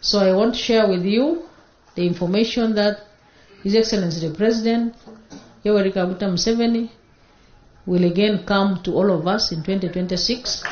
So I want to share with you the information that His Excellency the President, Yoweri Kaguta Museveni, will again come to all of us in 2026